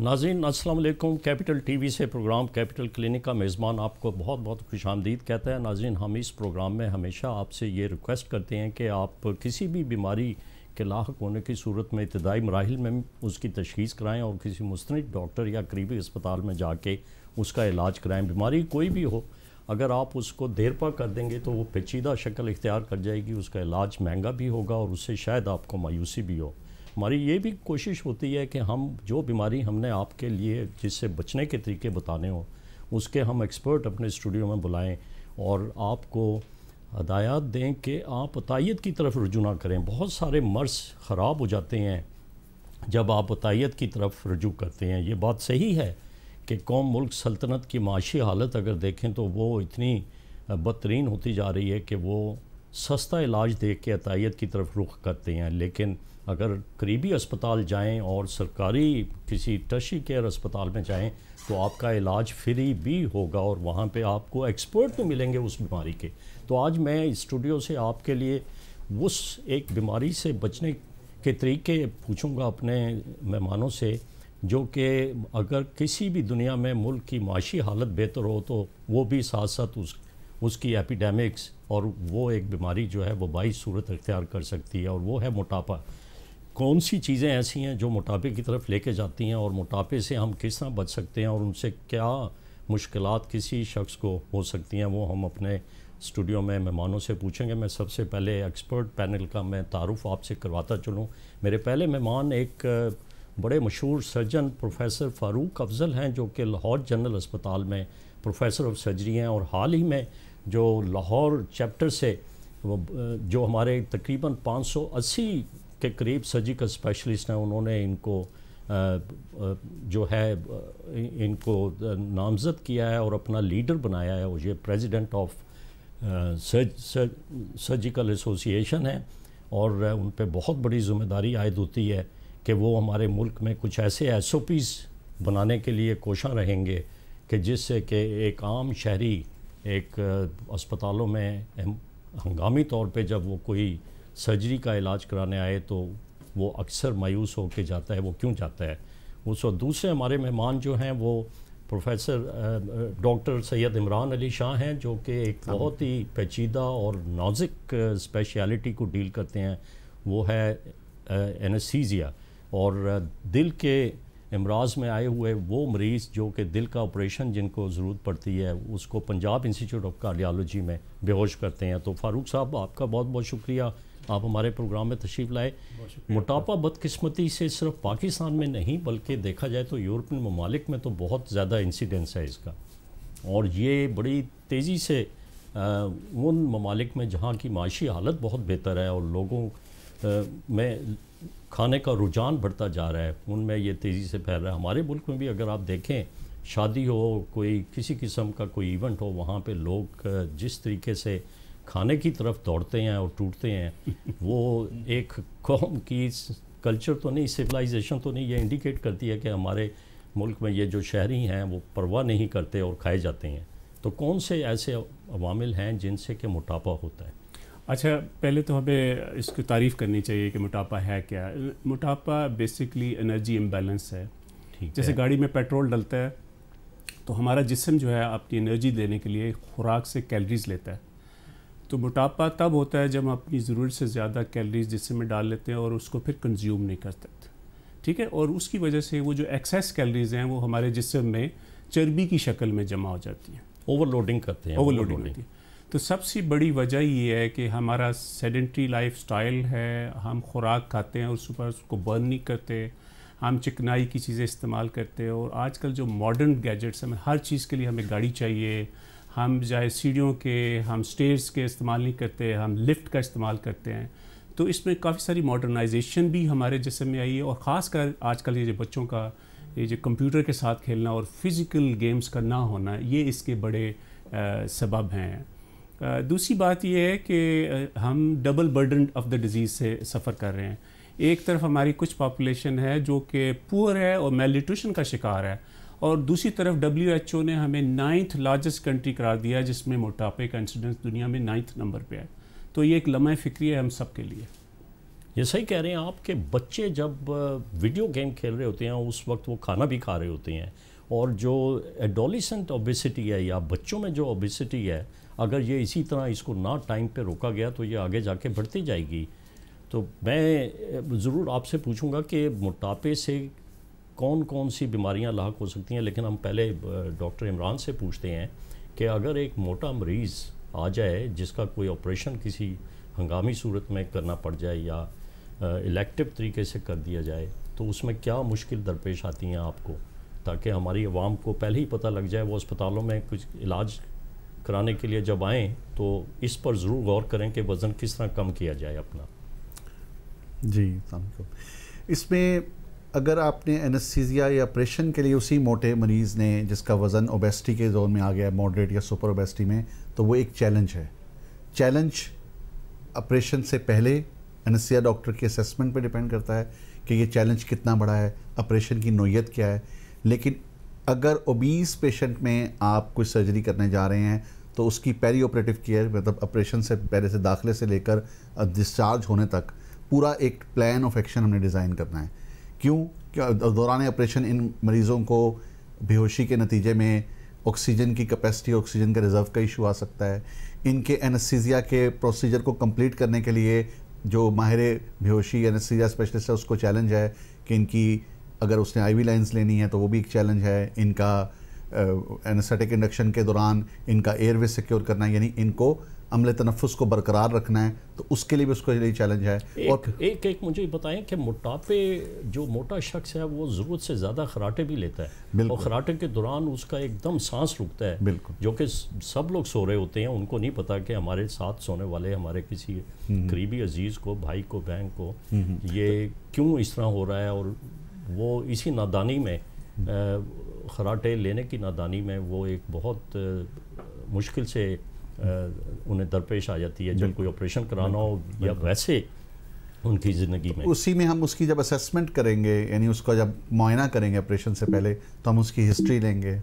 ناظرین، السلام علیکم۔ کیپٹل ٹی وی سے پروگرام کیپٹل کلینک کا میزبان آپ کو بہت بہت خوش آمدید کہتا ہے۔ ناظرین، ہم اس پروگرام میں ہمیشہ آپ سے یہ ریکویسٹ کرتے ہیں کہ آپ کسی بھی بیماری کے لاحق ہونے کی صورت میں ابتدائی مراحل میں اس کی تشخیص کرائیں اور کسی مستند ڈاکٹر یا قریبی اسپتال میں جا کے اس کا علاج کرائیں۔ بیماری کوئی بھی ہو، اگر آپ اس کو دیر پا کر دیں گے تو وہ پیچیدہ شکل اختیار کر جائے گی۔ اس کا علاج مہنگا بھی ہوگا اور اس سے شاید آپ کو مایوسی بھی ہو۔ ہماری یہ بھی کوشش ہوتی ہے کہ ہم جو بیماری ہم نے آپ کے لیے جس سے بچنے کے طریقے بتانے ہوں، اس کے ہم ایکسپرٹ اپنے اسٹوڈیو میں بلائیں اور آپ کو ہدایات دیں کہ آپ عطائیت کی طرف رجوع نہ کریں۔ بہت سارے مرض خراب ہو جاتے ہیں جب آپ عطائیت کی طرف رجوع کرتے ہیں۔ یہ بات صحیح ہے کہ قوم ملک سلطنت کی معاشی حالت اگر دیکھیں تو وہ اتنی بدترین ہوتی جا رہی ہے کہ وہ سستا علاج دیکھ کے عطائیت کی طرف رخ کرتے ہیں۔ لیکن اگر قریبی اسپتال جائیں اور سرکاری کسی ٹشی کیئر اسپتال میں جائیں تو آپ کا علاج فری بھی ہوگا اور وہاں پہ آپ کو ایکسپرٹ بھی ملیں گے اس بیماری کے۔ تو آج میں اسٹوڈیو سے آپ کے لیے اس ایک بیماری سے بچنے کے طریقے پوچھوں گا اپنے مہمانوں سے، جو کہ اگر کسی بھی دنیا میں ملک کی معاشی حالت بہتر ہو تو وہ بھی ساتھ ساتھ اس اس کی ایپیڈیمکس اور وہ ایک بیماری جو ہے وہ بائی صورت اختیار کر سکتی ہے اور وہ ہے موٹاپا۔ کون سی چیزیں ایسی ہیں جو موٹاپے کی طرف لے کے جاتی ہیں اور موٹاپے سے ہم کس طرح بچ سکتے ہیں اور ان سے کیا مشکلات کسی شخص کو ہو سکتی ہیں؟ وہ ہم اپنے اسٹوڈیو میں مہمانوں سے پوچھیں گے۔ میں سب سے پہلے ایکسپرٹ پینل کا میں تعارف آپ سے کرواتا چلوں۔ میرے پہلے مہمان ایک بڑے مشہور سرجن پروفیسر فاروق افضل ہیں جو کہ لاہور جنرل اسپتال میں پروفیسر آف سرجری ہیں اور حال ہی میں جو لاہور چیپٹر سے جو ہمارے تقریباً پانچ سو اسی کے قریب سرجیکل اسپیشلسٹ ہیں، انہوں نے ان کو جو ہے ان کو نامزد کیا ہے اور اپنا لیڈر بنایا ہے۔ وہ یہ پریزیڈنٹ آف سرجیکل ایسوسیشن ہے اور ان پہ بہت بڑی ذمہ داری عائد ہوتی ہے کہ وہ ہمارے ملک میں کچھ ایسے ایس او پیز بنانے کے لیے کوشاں رہیں گے کہ جس سے کہ ایک عام شہری، ایک اسپتالوں میں ہنگامی طور پہ جب وہ کوئی سرجری کا علاج کرانے آئے تو وہ اکثر مایوس ہو کے جاتا ہے وہ کیوں جاتا ہے؟ اس وقت دوسرے ہمارے مہمان جو ہیں وہ پروفیسر ڈاکٹر سید عمران علی شاہ ہیں جو کہ ایک بہت ہی پیچیدہ اور نازک اسپیشیلٹی کو ڈیل کرتے ہیں۔ وہ ہے اینسیزیا اور دل کے امراض میں آئے ہوئے وہ مریض جو کہ دل کا آپریشن جن کو ضرورت پڑتی ہے اس کو پنجاب انسٹیٹیوٹ آف کارڈیالوجی میں بے ہوش کرتے ہیں۔ تو فاروق صاحب آپ کا بہت بہت شکریہ۔ آپ ہمارے پروگرام میں تشریف لائے۔ موٹاپا بدقسمتی سے صرف پاکستان میں نہیں بلکہ دیکھا جائے تو یورپین ممالک میں تو بہت زیادہ انسیڈنس ہے اس کا۔ اور یہ بڑی تیزی سے ان ممالک میں جہاں کی معاشی حالت بہت بہتر ہے اور لوگوں میں کھانے کا رجحان بڑھتا جا رہا ہے ان میں یہ تیزی سے پھیل رہا ہے۔ ہمارے ملک میں بھی اگر آپ دیکھیں شادی ہو کوئی کسی قسم کا کوئی ایونٹ ہو وہاں پہ لوگ جس طریقے سے کھانے کی طرف دوڑتے ہیں اور ٹوٹتے ہیں وہ ایک قوم کی کلچر تو نہیں سویلائزیشن تو نہیں یہ انڈیکیٹ کرتی ہے کہ ہمارے ملک میں یہ جو شہری ہیں وہ پرواہ نہیں کرتے اور کھائے جاتے ہیں۔ تو کون سے ایسے عوامل ہیں جن سے کہ موٹاپا ہوتا ہے؟ اچھا پہلے تو ہمیں اس کی تعریف کرنی چاہیے کہ موٹاپا ہے کیا۔ موٹاپا بیسکلی انرجی امبیلنس ہے۔ جیسے گاڑی میں پیٹرول ڈلتا ہے تو ہمارا جسم جو ہے اپنی انرجی دینے کے لیے خوراک سے کیلریز لیتا ہے۔ تو موٹاپا تب ہوتا ہے جب ہم اپنی ضرورت سے زیادہ کیلریز جسم میں ڈال لیتے ہیں اور اس کو پھر کنزیوم نہیں کرتے ٹھیک ہے؟ اور اس کی وجہ سے وہ جو ایکسیس کیلریز ہیں وہ ہمارے جسم میں چربی کی شکل میں جمع ہو جاتی ہیں۔ اوور لوڈنگ کرتے ہیں۔ اوور لوڈنگ ہوتی ہے تو سب سے بڑی وجہ یہ ہے کہ ہمارا سیڈنٹری لائف سٹائل ہے ہم خوراک کھاتے ہیں اس پر اس کو برن نہیں کرتے ہم چکنائی کی چیزیں استعمال کرتے ہیں۔ اور آج کل جو ماڈرن گیجٹس ہیں ہر چیز کے لیے ہمیں گاڑی چاہیے ہم جائے سیڑھیوں کے، ہم سٹیئرس کے استعمال نہیں کرتے، ہم لفٹ کا استعمال کرتے ہیں۔ تو اس میں کافی ساری ماڈرنائزیشن بھی ہمارے جسم میں آئی ہے اور خاص کر آج کل یہ جو بچوں کا، یہ جو کمپیوٹر کے ساتھ کھیلنا اور فزیکل گیمز کا نہ ہونا، یہ اس کے بڑے سبب ہیں۔ دوسری بات یہ ہے کہ ہم double burden of the disease سے سفر کر رہے ہیں۔ ایک طرف ہماری کچھ پاپولیشن ہے جو کہ پور ہے اور میل نیوٹریشن کا شکار ہے۔ اور دوسری طرف ڈبلیو ایچ او نے ہمیں نائنتھ لارجسٹ کنٹری قرار دیا جس میں موٹاپے کا انسیڈنس دنیا میں نائنتھ نمبر پہ ہے۔ تو یہ ایک لمحہ فکری ہے ہم سب کے لیے۔ یہ صحیح کہہ رہے ہیں آپ کہ بچے جب ویڈیو گیم کھیل رہے ہوتے ہیں، اس وقت وہ کھانا بھی کھا رہے ہوتے ہیں۔ اور جو ایڈولیسنٹ اوبیسٹی ہے یا بچوں میں جو اوبیسٹی ہے، اگر یہ اسی طرح اس کو نہ ٹائم پہ روکا گیا تو یہ آگے جا کے بڑھتی جائے گی۔ تو میں ضرور آپ سے پوچھوں گا کہ موٹاپے سے کون کون سی بیماریاں لاحق ہو سکتی ہیں؟ لیکن ہم پہلے ڈاکٹر عمران سے پوچھتے ہیں کہ اگر ایک موٹا مریض آ جائے جس کا کوئی آپریشن کسی ہنگامی صورت میں کرنا پڑ جائے یا الیکٹو طریقے سے کر دیا جائے، تو اس میں کیا مشکل درپیش آتی ہیں آپ کو؟ تاکہ ہماری عوام کو پہلے ہی پتہ لگ جائے وہ اسپتالوں میں کچھ علاج کرانے کے لیے جب آئیں، تو اس پر ضرور غور کریں کہ وزن کس طرح کم کیا جائے اپنا۔ جی السلام علیکم۔ اس میں اگر آپ نے انسیزیا یا آپریشن کے لیے اسی موٹے مریض نے جس کا وزن اوبیسٹی کے زون میں آ گیا ماڈریٹ یا سپر اوبیسٹی میں، تو وہ ایک چیلنج ہے۔ چیلنج آپریشن سے پہلے انسیا ڈاکٹر کے اسیسمنٹ پہ ڈیپینڈ کرتا ہے کہ یہ چیلنج کتنا بڑا ہے آپریشن کی نوعیت کیا ہے۔ لیکن اگر اوبیس پیشنٹ میں آپ کوئی سرجری کرنے جا رہے ہیں، تو اس کی پیری آپریٹو کیئر مطلب آپریشن سے پہلے سے داخلے سے لے کر ڈسچارج ہونے تک، پورا ایک پلان آف ایکشن ہم نے ڈیزائن کرنا ہے۔ کیوں دوران آپریشن ان مریضوں کو بے ہوشی کے نتیجے میں آکسیجن کی کیپیسٹی آکسیجن کا ریزرو کا ایشو آ سکتا ہے۔ ان کے انسیزیا کے پروسیجر کو کمپلیٹ کرنے کے لیے جو ماہر بے ہوشی انسیزیا اسپیشلسٹ ہے، اس کو چیلنج ہے کہ ان کی اگر اس نے آئی وی لائنز لینی ہے تو وہ بھی ایک چیلنج ہے۔ ان کا انسیٹک انڈکشن کے دوران ان کا ایئر وے سیکیور کرنا یعنی ان کو عمل تنفس کو برقرار رکھنا ہے تو اس کے لیے بھی اس کو یہی چیلنج ہے۔ اور ایک ایک مجھے بتائیں کہ موٹاپے جو موٹا شخص ہے وہ ضرورت سے زیادہ خراٹے بھی لیتا ہے۔ اور خراٹے کے دوران اس کا ایک دم سانس رکتا ہے۔ بالکل۔ جو کہ سب لوگ سو رہے ہوتے ہیں ان کو نہیں پتا کہ ہمارے ساتھ سونے والے ہمارے کسی قریبی عزیز کو بھائی کو بہن کو یہ کیوں اس طرح ہو رہا ہے؟ اور وہ اسی نادانی میں خراٹے لینے کی نادانی میں وہ ایک بہت مشکل سے انہیں درپیش آ جاتی ہے جب کوئی آپریشن کرانا ہو یا ویسے ان کی زندگی میں۔ اسی میں ہم اس کی جب اسیسمنٹ کریں گے یعنی اس کا جب معائنہ کریں گے آپریشن سے پہلے تو ہم اس کی ہسٹری لیں گے۔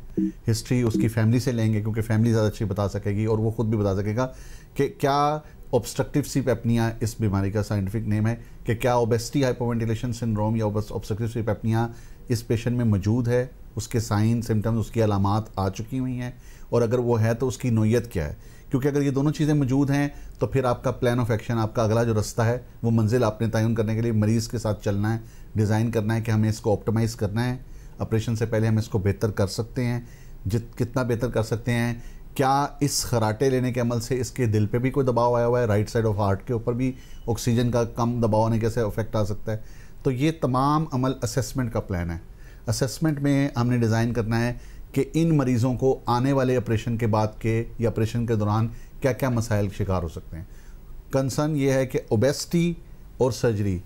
ہسٹری اس کی فیملی سے لیں گے کیونکہ فیملی زیادہ اچھی بتا سکے گی اور وہ خود بھی بتا سکے گا کہ کیا اوبسٹرکٹیو سی پیپنیا اس بیماری کا سائنٹیفک نیم ہے کہ کیا اوبیسٹی ہائپو وینٹیلیشن سنڈروم یا اوبسٹرکٹیو سی پیپنیا اس پیشنٹ میں موجود ہے۔ اس کے سائن سمٹمز اس کی علامات آ چکی ہوئی ہیں۔ اور اگر وہ ہے تو اس کی نوعیت کیا ہے۔ کیونکہ اگر یہ دونوں چیزیں موجود ہیں، تو پھر آپ کا پلان آف ایکشن آپ کا اگلا جو رستہ ہے، وہ منزل آپ نے تعین کرنے کے لیے مریض کے ساتھ چلنا ہے ڈیزائن کرنا ہے کہ ہمیں اس کو آپٹمائز کرنا ہے۔ آپریشن سے پہلے ہم اس کو بہتر کر سکتے ہیں۔ جت، کتنا بہتر کر سکتے ہیں، کیا اس خراٹے لینے کے عمل سے اس کے دل پہ بھی کوئی دباؤ آیا ہوا ہے؟ رائٹ سائڈ آف ہارٹ کے اوپر بھی آکسیجن کا کم دباؤ ہونے کے سے افیکٹ آ سکتا ہے۔ تو یہ تمام عمل اسیسمنٹ کا پلان ہے۔ اسیسمنٹ میں ہم نے ڈیزائن کرنا ہے کہ ان مریضوں کو آنے والے آپریشن کے بعد کے یا آپریشن کے دوران کیا کیا مسائل شکار ہو سکتے ہیں۔ کنسرن یہ ہے کہ اوبیسٹی اور surgery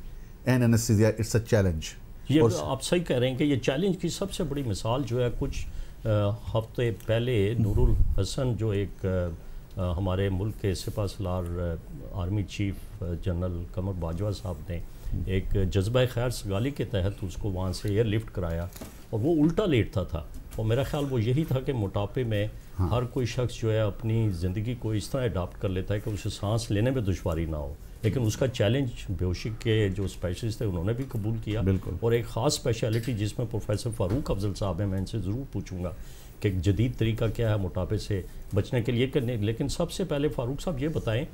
and anaesthesia it's a challenge یہ آپ صحیح کہہ رہے ہیں کہ یہ چیلنج کی سب سے بڑی مثال جو ہے کچھ ہفتے پہلے نور الحسن جو ایک ہمارے ملک کے سپا سلار army chief general Qamar Bajwa صاحب نے ایک جذبہ خیر سگالی کے تحت اس کو وہاں سے ایئر لفٹ کرایا اور وہ الٹا لیٹتا تھا۔ اور میرا خیال وہ یہی تھا کہ موٹاپے میں ہاں۔ ہر کوئی شخص جو ہے اپنی زندگی کو اس طرح اڈاپٹ کر لیتا ہے کہ اسے سانس لینے میں دشواری نہ ہو۔ لیکن اس کا چیلنج بیوشک کے جو اسپیشلسٹ تھے انہوں نے بھی قبول کیا۔ بالکل۔ اور ایک خاص اسپیشلٹی جس میں پروفیسر فاروق افضل صاحب ہیں میں ان سے ضرور پوچھوں گا کہ ایک جدید طریقہ کیا ہے موٹاپے سے بچنے کے لیے۔ کرنے لیکن سب سے پہلے فاروق صاحب یہ بتائیں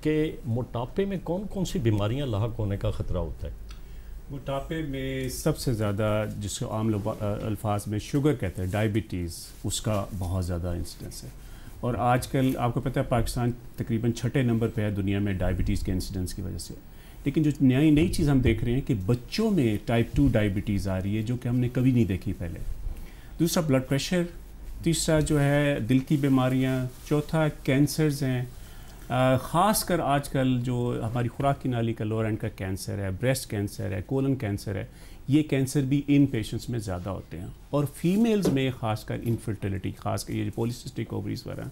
کہ موٹاپے میں کون کون سی بیماریاں لاحق ہونے کا خطرہ ہوتا ہے۔ موٹاپے میں سب سے زیادہ جس کو عام لوگ الفاظ میں شوگر کہتے ہیں، ڈائبٹیز، اس کا بہت زیادہ انسیڈنس ہے۔ اور آج کل آپ کو پتہ ہے، پاکستان تقریباً چھٹے نمبر پہ ہے دنیا میں ڈائبٹیز کے انسیڈنس کی وجہ سے۔ لیکن جو نئی نئی چیز ہم دیکھ رہے ہیں کہ بچوں میں ٹائپ ٹو ڈائبٹیز آ رہی ہے، جو کہ ہم نے کبھی نہیں دیکھی پہلے۔ دوسرا بلڈ پریشر تیسرا جو ہے دل کی بیماریاں، چوتھا کینسرز ہیں۔ خاص کر آج کل جو ہماری خوراک کی نالی کا لوور اینڈ کا کینسر ہے، بریسٹ کینسر ہے، کولن کینسر ہے، یہ کینسر بھی ان پیشنٹس میں زیادہ ہوتے ہیں۔ اور فیمیلز میں خاص کر انفرٹیلیٹی خاص کر یہ پولیسسٹک اووریز وغیرہ،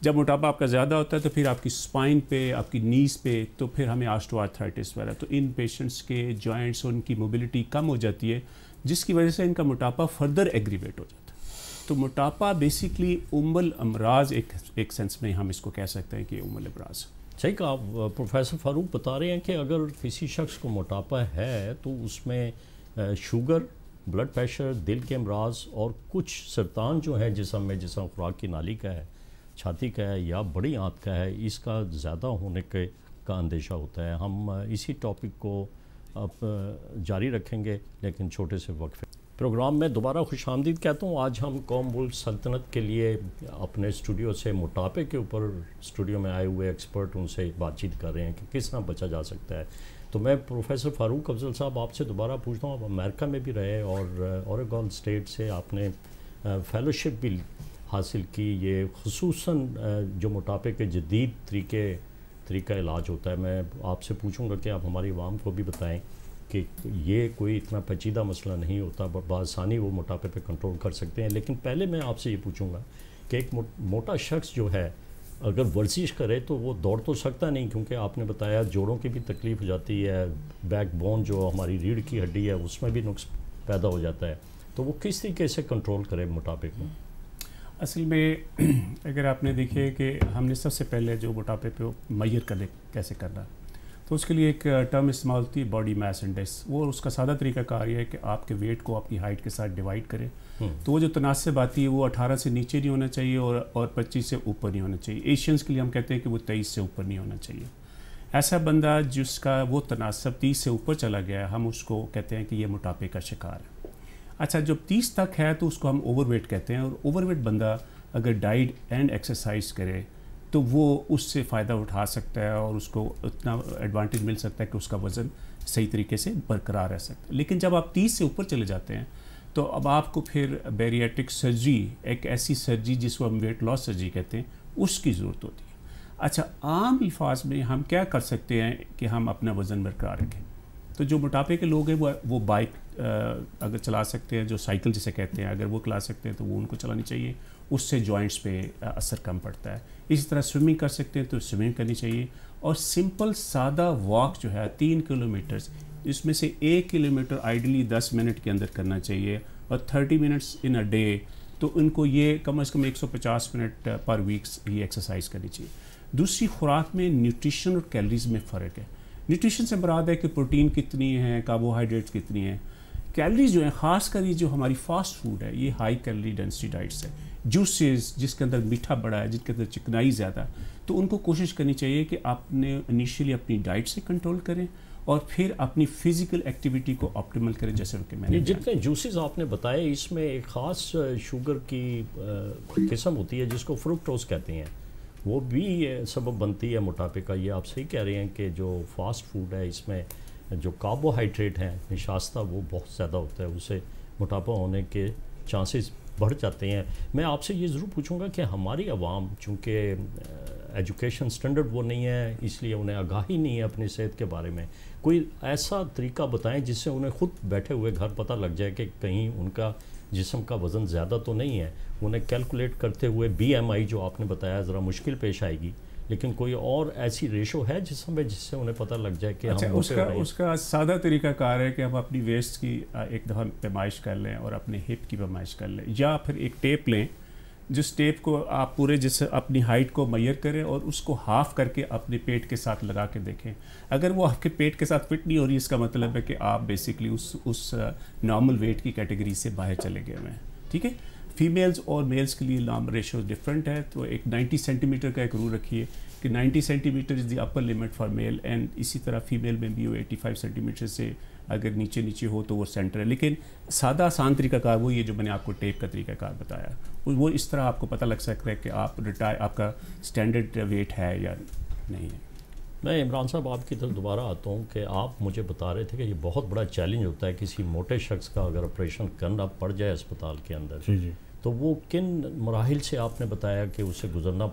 جب موٹاپا آپ کا زیادہ ہوتا ہے تو پھر آپ کی اسپائن پہ، آپ کی نیز پہ، تو پھر ہمیں آسٹو آرتھرائٹس وغیرہ، تو ان پیشنٹس کے جوائنٹس اور ان کی موبلٹی کم ہو جاتی ہے، جس کی وجہ سے ان کا موٹاپا فردر ایگریویٹ ہو جاتا ہے۔ تو موٹاپا بیسکلی امل امراض ایک ایک سینس میں ہم اس کو کہہ سکتے ہیں کہ امل امراض صحیح کہا پروفیسر فاروق بتا رہے ہیں کہ اگر کسی شخص کو موٹاپا ہے تو اس میں شوگر بلڈ پریشر دل کے امراض اور کچھ سرطان جو ہے جسم میں، جسم خوراک کی نالی کا ہے، چھاتی کا ہے یا بڑی آنت کا ہے، اس کا زیادہ ہونے کے کا اندیشہ ہوتا ہے۔ ہم اسی ٹاپک کو اب جاری رکھیں گے، لیکن چھوٹے سے وقفے۔ پروگرام میں دوبارہ خوش آمدید کہتا ہوں، آج ہم قوم ملک سلطنت کے لیے اپنے اسٹوڈیو سے موٹاپے کے اوپر اسٹوڈیو میں آئے ہوئے ایکسپرٹ ان سے بات چیت کر رہے ہیں کہ کس طرح بچا جا سکتا ہے۔ تو میں پروفیسر فاروق افضل صاحب آپ سے دوبارہ پوچھتا ہوں، آپ امریکہ میں بھی رہے اور اوریگون اسٹیٹ سے آپ نے فیلوشپ بھی حاصل کی۔ یہ خصوصاً جو موٹاپے کے جدید طریقے، طریقہ علاج ہوتا ہے، میں آپ سے پوچھوں گا کہ آپ ہماری عوام کو بھی بتائیں۔ کہ یہ کوئی اتنا پیچیدہ مسئلہ نہیں ہوتا بآسانی وہ موٹاپے پہ کنٹرول کر سکتے ہیں۔ لیکن پہلے میں آپ سے یہ پوچھوں گا کہ ایک موٹا شخص جو ہے، اگر ورزش کرے تو وہ دوڑ تو سکتا نہیں، کیونکہ آپ نے بتایا جوڑوں کی بھی تکلیف ہو جاتی ہے بیک بون جو ہماری ریڑھ کی ہڈی ہے، اس میں بھی نقص پیدا ہو جاتا ہے۔ تو وہ کس طریقے سے کنٹرول کرے موٹاپے کو؟ اصل میں اگر آپ نے دیکھے کہ ہم نے سب سے پہلے جو موٹاپے پہ میئر کرنے کیسے کرنا تو اس کے لیے ایک ٹرم استعمال ہوتی ہے باڈی میس انڈیکس وہ اس کا سادہ طریقہ کار یہ ہے کہ آپ کے ویٹ کو اپنی ہائٹ کے ساتھ ڈیوائڈ کریں. تو وہ جو تناسب آتی ہے وہ اٹھارہ سے نیچے نہیں ہونا چاہیے اور اور پچیس سے اوپر نہیں ہونا چاہیے. ایشینس کے لیے ہم کہتے ہیں کہ وہ تیئیس سے اوپر نہیں ہونا چاہیے. ایسا بندہ جس کا وہ تناسب تیس سے اوپر چلا گیا ہے ہم اس کو کہتے ہیں کہ یہ موٹاپے کا شکار ہے. اچھا جب تیس تک ہے تو اس کو ہم اوور ویٹ کہتے ہیں اور اوور ویٹ بندہ اگر ڈائٹ اینڈ ایکسرسائز کرے تو وہ اس سے فائدہ اٹھا سکتا ہے اور اس کو اتنا ایڈوانٹیج مل سکتا ہے کہ اس کا وزن صحیح طریقے سے برقرار رہ سکتا ہے۔ لیکن جب آپ تیس سے اوپر چلے جاتے ہیں، تو اب آپ کو پھر بیریٹک سرجری ایک ایسی سرجری جس کو ہم ویٹ لاس سرجری کہتے ہیں، اس کی ضرورت ہوتی ہے۔ اچھا عام الفاظ میں ہم کیا کر سکتے ہیں کہ ہم اپنا وزن برقرار رکھیں؟ تو جو موٹاپے کے لوگ ہیں، وہ وہ بائک اگر چلا سکتے ہیں، جو سائیکل جسے کہتے ہیں، اگر وہ چلا سکتے ہیں، تو وہ ان کو چلانی چاہیے۔ اس سے جوائنٹس پہ اثر کم پڑتا ہے۔ اسی طرح سوئمنگ کر سکتے ہیں تو سوئمنگ کرنی چاہیے اور سمپل سادہ واک جو ہے تین کلو میٹرس اس میں سے ایک کلو میٹر آئیڈلی دس منٹ کے اندر کرنا چاہیے اور thirty minutes in a day تو ان کو یہ کم از کم ایک سو پچاس منٹ پر ویکس یہ ایکسرسائز کرنی چاہیے۔ دوسری خوراک میں نیوٹریشن اور کیلریز میں فرق ہے۔ نیوٹریشن سے مراد ہے کہ پروٹین کتنی ہے کاربوہائیڈریٹس کتنی ہیں۔ کیلریز جو ہیں، خاص کر یہ جو ہماری فاسٹ فوڈ ہے، یہ ہائی کیلری ڈینسٹی ڈائٹس ہے۔ جوسز جس کے اندر میٹھا بڑا ہے جس کے اندر چکنائی زیادہ ہے تو ان کو کوشش کرنی چاہیے کہ آپ نے انیشیلی اپنی ڈائٹ سے کنٹرول کریں اور پھر اپنی فزیکل ایکٹیویٹی کو آپٹیمل کریں جیسے کہ میں نے جتنے جوسز آپ نے بتائے اس میں ایک خاص شوگر کی قسم ہوتی ہے جس کو فروکٹوز کہتے ہیں۔ وہ بھی سبب بنتی ہے موٹاپے کا۔ یہ آپ صحیح کہہ رہے ہیں کہ جو فاسٹ فوڈ ہے اس میں جو کاربوہائیڈریٹ ہیں نشاستہ وہ بہت زیادہ ہوتا ہے اسے موٹاپا ہونے کے چانسز بڑھ جاتے ہیں۔ میں آپ سے یہ ضرور پوچھوں گا کہ ہماری عوام، چونکہ ایجوکیشن سٹینڈرڈ وہ نہیں ہے، اس لیے انہیں آگاہی نہیں ہے اپنی صحت کے بارے میں۔ کوئی ایسا طریقہ بتائیں جس سے انہیں خود بیٹھے ہوئے گھر پتہ لگ جائے کہ کہیں ان کا جسم کا وزن زیادہ تو نہیں ہے۔ انہیں کیلکولیٹ کرتے ہوئے بی ایم آئی جو آپ نے بتایا ذرا مشکل پیش آئے گی۔ لیکن کوئی اور ایسی ریشو ہے جس میں جس سے انہیں پتہ لگ جائے کہ اچھا اس کا اس کا سادہ طریقہ کار ہے کہ ہم اپنی ویسٹ کی ایک دفعہ پیمائش کر لیں اور اپنے ہپ کی پیمائش کر لیں یا پھر ایک ٹیپ لیں جس ٹیپ کو آپ پورے جس اپنی ہائٹ کو میئر کریں اور اس کو ہاف کر کے اپنے پیٹ کے ساتھ لگا کے دیکھیں۔ اگر وہ آپ کے پیٹ کے ساتھ فٹ نہیں ہو رہی اس کا مطلب ہے کہ آپ بیسکلی اس اس نارمل ویٹ کی کیٹیگری سے باہر چلے گئے ہوئے ہیں۔ ٹھیک ہے؟ فیمیلز اور میلز کے لیے لام ریشو ڈفرینٹ ہے تو ایک نائنٹی سینٹی میٹر کا ایک رول رکھیے کہ ninety centimetre is the upper limit for male and اسی طرح فیمیل میں بھی وہ ایٹی فائیو سینٹی میٹر سے اگر نیچے نیچے ہو تو وہ سینٹر ہے. لیکن سادہ آسان طریقہ کار وہ یہ جو میں نے آپ کو ٹیپ کا طریقہ کار بتایا وہ اس طرح آپ کو پتہ لگ سکتا ہے کہ آپ ریٹائر آپ کا اسٹینڈرڈ ویٹ ہے یا نہیں ہے. میں عمران صاحب آپ کی طرف دوبارہ آتا ہوں کہ آپ مجھے بتا رہے تھے کہ یہ بہت بڑا چیلنج ہوتا ہے کسی موٹے شخص کا اگر آپریشن کرنا پڑ جائے اسپتال کے اندر۔ جی جی۔ تو وہ کن مراحل سے آپ نے بتایا کہ اسے گزرنا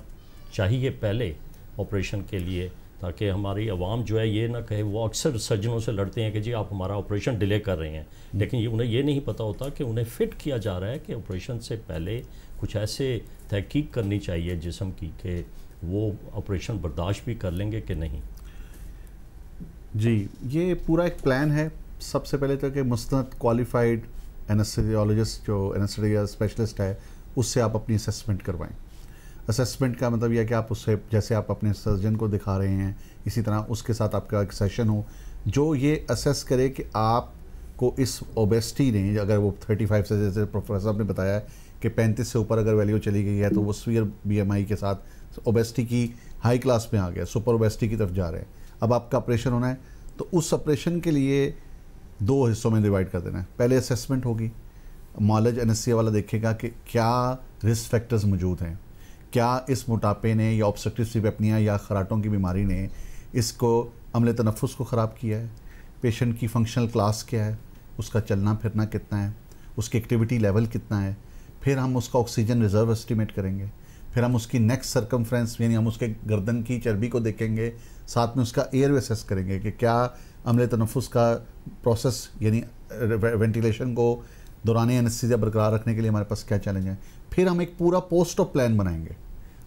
چاہیے پہلے آپریشن کے لیے تاکہ ہماری عوام جو ہے یہ نہ کہے، وہ اکثر سرجنوں سے لڑتے ہیں کہ جی آپ ہمارا آپریشن ڈیلے کر رہے ہیں۔ لیکن یہ انہیں یہ نہیں پتہ ہوتا کہ انہیں فٹ کیا جا رہا ہے کہ آپریشن سے پہلے کچھ ایسے تحقیق کرنی چاہیے جسم کی کہ وہ آپریشن برداشت بھی کر لیں گے کہ نہیں۔ جی یہ پورا ایک پلان ہے۔ سب سے پہلے تو کہ مستند کوالیفائڈ انسٹیریولوجسٹ جو انسٹیریا اسپیشلسٹ ہے، اس سے آپ اپنی اسسمنٹ کروائیں۔ اسسمنٹ کا مطلب یہ ہے کہ آپ اس سے جیسے آپ اپنے سرجن کو دکھا رہے ہیں، اسی طرح اس کے ساتھ آپ کا ایک سیشن ہو، جو یہ اسیس کرے کہ آپ کو اس اوبیسٹی نے، اگر وہ تھرٹی فائیو سے جیسے پروفیسر صاحب نے بتایا ہے کہ پینتیس سے اوپر اگر ویلیو چلی گئی ہے تو وہ سویئر بی ایم آئی کے ساتھ اوبیسٹی کی ہائی کلاس میں آ گیا سپر اوبیسٹی کی طرف جا رہے ہیں۔ اب آپ کا آپریشن ہونا ہے، تو اس آپریشن کے لیے دو حصوں میں ڈیوائڈ کر دینا ہے۔ پہلے اسیسمنٹ ہوگی۔ مالج انیسیا والا دیکھے گا کہ کیا رسک فیکٹرز موجود ہیں۔ کیا اس موٹاپے نے یا آبسٹرکٹیو سیپیپنیا یا خراٹوں کی بیماری نے اس کو عمل تنفس کو خراب کیا ہے؟ پیشنٹ کی فنکشنل کلاس کیا ہے؟ اس کا چلنا پھرنا کتنا ہے؟ اس کی ایکٹیویٹی لیول کتنا ہے؟ پھر ہم اس کا آکسیجن ریزرو اسٹیمیٹ کریں گے۔ پھر ہم اس کی نیکسٹ سرکمفرنس یعنی ہم اس کے گردن کی چربی کو دیکھیں گے۔ ساتھ میں اس کا ایئر ویسس کریں گے کہ کیا عمل تنفس کا پروسیس یعنی وینٹیلیشن کو دوران انستیزیا برقرار رکھنے کے لیے ہمارے پاس کیا چیلنج ہیں؟ پھر ہم ایک پورا پوسٹ آف پلان بنائیں گے۔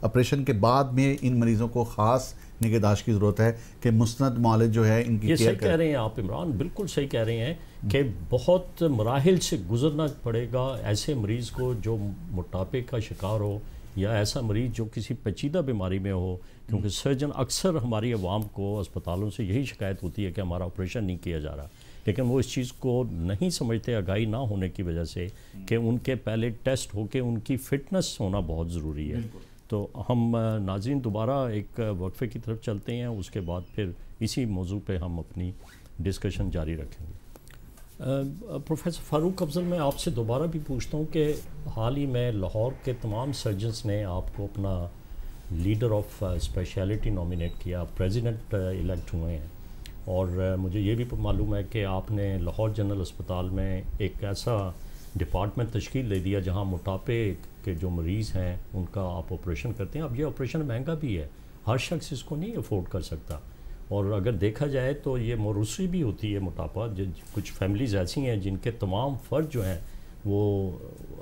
آپریشن کے بعد میں ان مریضوں کو خاص نگہداشت کی ضرورت ہے کہ مستند معالج جو ہے ان کی یہ صحیح کہہ رہے ہیں آپ عمران بالکل صحیح کہہ رہے ہیں کہ بہت مراحل سے گزرنا پڑے گا ایسے مریض کو جو موٹاپے کا شکار ہو یا ایسا مریض جو کسی پیچیدہ بیماری میں ہو کیونکہ سرجن اکثر ہماری عوام کو اسپتالوں سے یہی شکایت ہوتی ہے کہ ہمارا آپریشن نہیں کیا جا رہا۔ لیکن وہ اس چیز کو نہیں سمجھتے آگاہی نہ ہونے کی وجہ سے کہ ان کے پہلے ٹیسٹ ہو کے ان کی فٹنس ہونا بہت ضروری ہے۔ تو ہم ناظرین دوبارہ ایک وقفے کی طرف چلتے ہیں اس کے بعد پھر اسی موضوع پہ ہم اپنی ڈسکشن جاری رکھیں گے۔ پروفیسر فاروق افضل، میں آپ سے دوبارہ بھی پوچھتا ہوں کہ حال ہی میں لاہور کے تمام سرجنس نے آپ کو اپنا لیڈر آف اسپیشلٹی نامینیٹ کیا پریزیڈنٹ الیکٹ ہوئے ہیں۔ اور مجھے یہ بھی معلوم ہے کہ آپ نے لاہور جنرل اسپتال میں ایک ایسا ڈپارٹمنٹ تشکیل دے دیا جہاں موٹاپے کے جو مریض ہیں، ان کا آپ آپریشن کرتے ہیں۔ اب یہ آپریشن مہنگا بھی ہے۔ ہر شخص اس کو نہیں افورڈ کر سکتا۔ اور اگر دیکھا جائے تو یہ موروثی بھی ہوتی ہے موٹاپا کچھ فیملیز ایسی ہیں جن کے تمام فرد جو ہیں وہ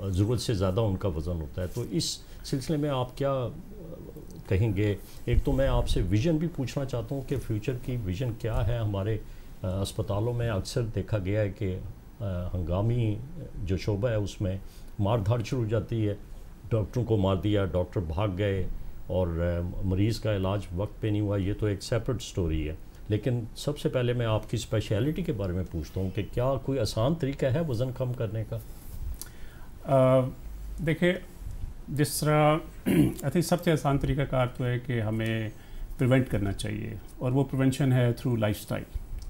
ضرورت سے زیادہ ان کا وزن ہوتا ہے۔ تو اس سلسلے میں آپ کیا کہیں گے؟ ایک تو میں آپ سے ویژن بھی پوچھنا چاہتا ہوں کہ فیوچر کی ویژن کیا ہے؟ ہمارے اسپتالوں میں اکثر دیکھا گیا ہے کہ ہنگامی جو شعبہ ہے اس میں مار دھاڑ شروع ہو جاتی ہے۔ ڈاکٹروں کو مار دیا، ڈاکٹر بھاگ گئے اور مریض کا علاج وقت پہ نہیں ہوا یہ تو ایک سیپریٹ سٹوری ہے۔ لیکن سب سے پہلے میں آپ کی اسپیشلٹی کے بارے میں پوچھتا ہوں کہ کیا کوئی آسان طریقہ ہے وزن کم کرنے کا؟ دیکھیں جس طرح آئی تھنک سب سے آسان طریقہ کار تو ہے کہ ہمیں پریونٹ کرنا چاہیے اور وہ پریونشن ہے تھرو لائف اسٹائل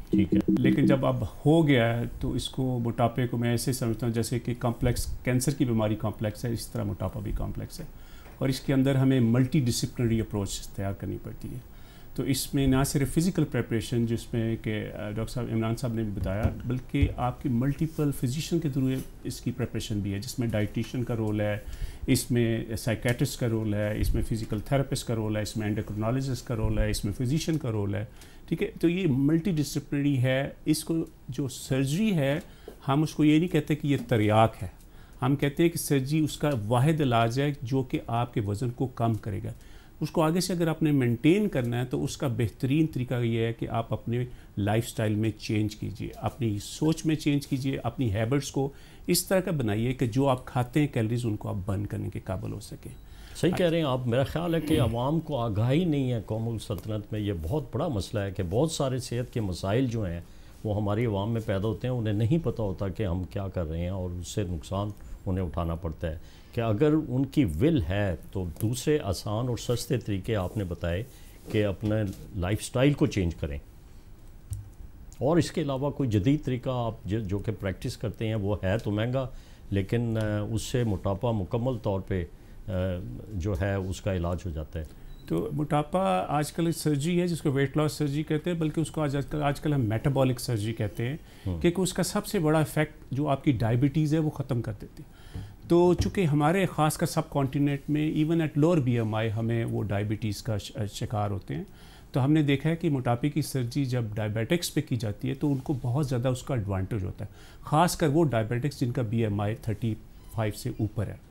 ٹھیک ہے۔ لیکن جب اب ہو گیا ہے تو اس کو موٹاپے کو میں ایسے سمجھتا ہوں جیسے کہ کمپلیکس کینسر کی بیماری کمپلیکس ہے اس طرح موٹاپا بھی کمپلیکس ہے۔ اور اس کے اندر ہمیں ملٹی ڈسپلنری اپروچ تیار کرنی پڑتی ہے۔ تو اس میں نہ صرف فزیکل پریپریشن جس میں کہ ڈاکٹر صاحب عمران صاحب نے بھی بتایا، بلکہ آپ کی ملٹیپل فزیشین کے تھرو اس کی پریپریشن بھی ہے۔ جس میں ڈائٹیشین کا رول ہے، اس میں سائیکیٹرسٹ کا رول ہے، اس میں فزیکل تھراپسٹ کا رول ہے، اس میں اینڈیکرونالوجسٹ کا رول ہے، اس میں فزیشین کا رول ہے۔ ٹھیک ہے؟ تو یہ ملٹی ڈسپلنری ہے۔ اس کو جو سرجری ہے، ہم اس کو یہ نہیں کہتے کہ یہ تریاک ہے۔ ہم کہتے ہیں کہ سرجری اس کا واحد علاج ہے جو کہ آپ کے وزن کو کم کرے گا۔ اس کو آگے سے اگر آپ نے مینٹین کرنا ہے تو اس کا بہترین طریقہ یہ ہے کہ آپ اپنے لائف سٹائل میں چینج کیجیے اپنی سوچ میں چینج کیجیے اپنی ہیبٹس کو اس طرح کا بنائیے کہ جو آپ کھاتے ہیں کیلریز ان کو آپ برن کرنے کے قابل ہو سکیں۔ صحیح کہہ رہے ہیں آپ، میرا خیال ہے کہ عوام کو آگاہی نہیں ہے قوم السلطنت میں۔ یہ بہت بڑا مسئلہ ہے کہ بہت سارے صحت کے مسائل جو ہیں وہ ہماری عوام میں پیدا ہوتے ہیں، انہیں نہیں پتہ ہوتا کہ ہم کیا کر رہے ہیں اور اس سے نقصان انہیں اٹھانا پڑتا ہے کہ اگر ان کی ول ہے تو دوسرے آسان اور سستے طریقے آپ نے بتائے کہ اپنے لائف سٹائل کو چینج کریں۔ اور اس کے علاوہ کوئی جدید طریقہ آپ جو کہ پریکٹس کرتے ہیں وہ ہے تو مہنگا، لیکن اس سے موٹاپا مکمل طور پہ جو ہے اس کا علاج ہو جاتا ہے۔ تو موٹاپا آج کل سرجری ہے جس کو ویٹ لاس سرجری کہتے ہیں بلکہ اس کو آج کل آج کل ہم میٹابولک سرجری کہتے ہیں کیونکہ اس کا سب سے بڑا افیکٹ جو آپ کی ڈائبٹیز ہے وہ ختم کر دیتی۔ ہے تو چونکہ ہمارے خاص کر سب کانٹیننٹ میں even at lower B M I ہمیں وہ ڈائبٹیز کا شکار ہوتے ہیں۔ تو ہم نے دیکھا ہے کہ موٹاپے کی سرجری جب ڈائبیٹکس پہ کی جاتی ہے تو ان کو بہت زیادہ اس کا ایڈوانٹیج ہوتا ہے۔ خاص کر وہ ڈائبیٹکس جن کا B M I thirty five سے اوپر ہے۔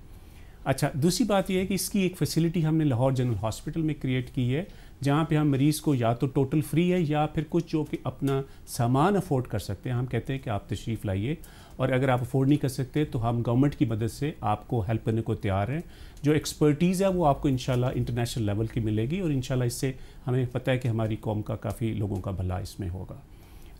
اچھا دوسری بات یہ ہے کہ اس کی ایک فیسلٹی ہم نے لاہور جنرل ہاسپٹل میں کریٹ کی ہے، جہاں پہ ہم مریض کو یا تو ٹوٹل فری ہے یا پھر کچھ جو کہ اپنا سامان افورڈ کر سکتے ہیں۔ ہم کہتے ہیں کہ آپ تشریف لائیے، اور اگر آپ افورڈ نہیں کر سکتے تو ہم گورنمنٹ کی مدد سے آپ کو ہیلپ کرنے کو تیار ہیں۔ جو ایکسپرٹیز ہے وہ آپ کو انشاءاللہ انٹرنیشنل لیول کی ملے گی، اور انشاءاللہ اس سے ہمیں پتہ ہے کہ ہماری قوم کا کافی لوگوں کا بھلا اس میں ہوگا۔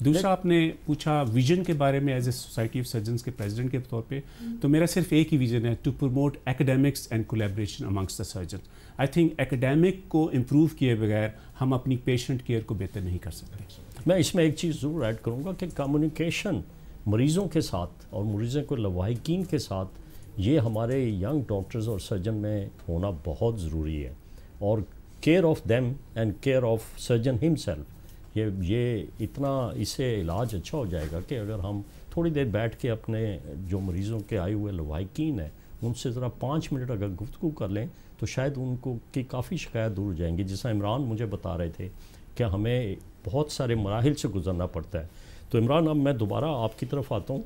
دوسرا آپ نے پوچھا ویژن کے بارے میں as a society of surgeons کے پریزیڈنٹ کے طور پہ تو میرا صرف ایک ہی ویژن ہے to promote academics and collaboration amongst the surgeon I think academic کو امپروو کیے بغیر ہم اپنی پیشنٹ کیئر کو بہتر نہیں کر سکتے۔ میں اس میں ایک چیز ضرور ایڈ کروں گا کہ کمیونیکیشن مریضوں کے ساتھ اور مریضوں کو لواحقین کے ساتھ یہ ہمارے ینگ ڈاکٹرز اور سرجن میں ہونا بہت ضروری ہے اور care of them and care of surgeon ہم سیلف یہ یہ اتنا اس سے علاج اچھا ہو جائے گا کہ اگر ہم تھوڑی دیر بیٹھ کے اپنے جو مریضوں کے آئے ہوئے لواحقین ہیں، ان سے ذرا پانچ منٹ اگر گفتگو کر لیں تو شاید ان کو کی کافی شکایت دور ہو جائیں گی۔ جیسا عمران مجھے بتا رہے تھے کہ ہمیں بہت سارے مراحل سے گزرنا پڑتا ہے۔ تو عمران، اب میں دوبارہ آپ کی طرف آتا ہوں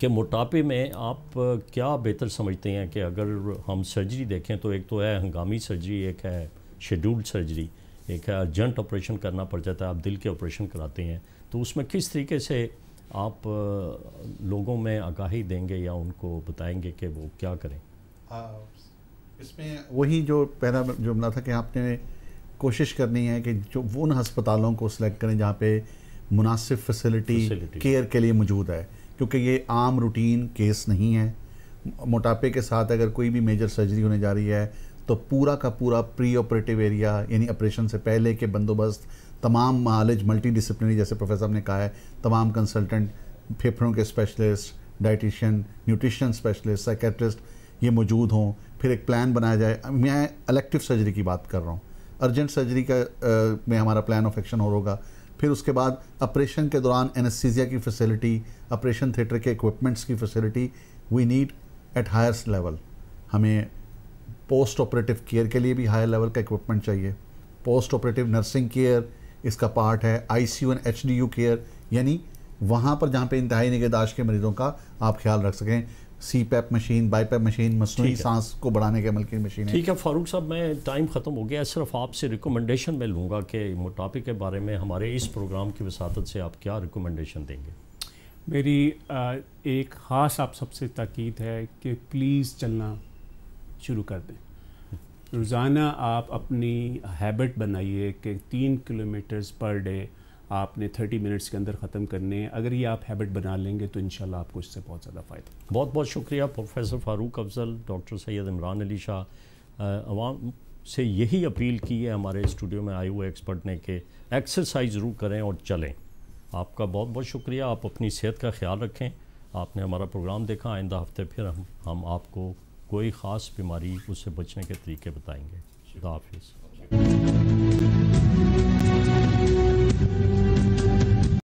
کہ موٹاپے میں آپ کیا بہتر سمجھتے ہیں کہ اگر ہم سرجری دیکھیں تو ایک تو ہے ہنگامی سرجری، ایک ہے شیڈولڈ سرجری۔ ایک ارجنٹ آپریشن کرنا پڑ جاتا ہے آپ دل کے آپریشن کراتے ہیں۔ تو اس میں کس طریقے سے آپ لوگوں میں آگاہی دیں گے یا ان کو بتائیں گے کہ وہ کیا کریں؟ اس میں وہی جو پہلا جملہ تھا کہ آپ نے کوشش کرنی ہے کہ جو ان ہسپتالوں کو سلیکٹ کریں جہاں پہ مناسب فیسلٹی۔ کیئر کے لیے موجود ہے۔ کیونکہ یہ عام روٹین کیس نہیں ہے۔ موٹاپے کے ساتھ اگر کوئی بھی میجر سرجری ہونے جا رہی ہے تو پورا کا پورا پری آپریٹیو ایریا یعنی آپریشن سے پہلے کے بندوبست، تمام معالج ملٹی ڈسپلنری جیسے پروفیسر صاحب نے کہا ہے، تمام کنسلٹنٹ پھیپھڑوں کے specialist dietician nutrition specialist psychiatrist یہ موجود ہوں۔ پھر ایک پلان بنایا جائے۔ میں الیکٹیو سرجری کی بات کر رہا ہوں۔ ارجنٹ سرجری کا میں ہمارا پلان آف ایکشن ہو ہوگا۔ پھر اس کے بعد آپریشن کے دوران انیسیزیا کی فیسلٹی آپریشن تھیٹر کے اکوپمنٹس کی facility we need at highers level ہمیں پوسٹ آپریٹو کیئر کے لیے بھی ہائر لیول کا اکوپمنٹ چاہیے۔ پوسٹ آپریٹو نرسنگ کیئر اس کا پارٹ ہے۔ I C U and H D U care یعنی وہاں پر جہاں پہ انتہائی نگہداشت کے مریضوں کا آپ خیال رکھ سکیں۔ CPAP machine BiPAP machine مصنوعی سانس کو بڑھانے کے عمل کی مشین ٹھیک ہے فاروق صاحب میں ٹائم ختم ہو گیا صرف آپ سے ریکومنڈیشن میں لوں گا کہ موٹاپے کے بارے میں ہمارے اس پروگرام کی وساطت سے آپ کیا ریکومنڈیشن دیں گے؟ میری ایک خاص آپ سب سے تاکید ہے کہ پلیز چلنا۔ شروع کر دیں۔ روزانہ آپ اپنی ہیبٹ بنائیے کہ تین کلومیٹرز پر ڈے آپ نے تھرٹی منٹس کے اندر ختم کرنے ہیں۔ اگر یہ آپ ہیبٹ بنا لیں گے تو انشاءاللہ آپ کو اس سے بہت زیادہ فائدہ۔ بہت بہت شکریہ، پروفیسر فاروق افضل، ڈاکٹر سید عمران علی شاہ۔ عوام سے یہی اپیل کی ہے ہمارے اسٹوڈیو میں آئے ہوئے ایکسپرٹ نے کہ ایکسرسائز ضرور کریں اور چلیں۔ آپ کا بہت بہت شکریہ، آپ اپنی صحت کا خیال رکھیں۔ آپ نے ہمارا پروگرام دیکھا، آئندہ ہفتے پھر ہم ہم آپ کو کوئی خاص بیماری اس سے بچنے کے طریقے بتائیں گے۔ خدا حافظ۔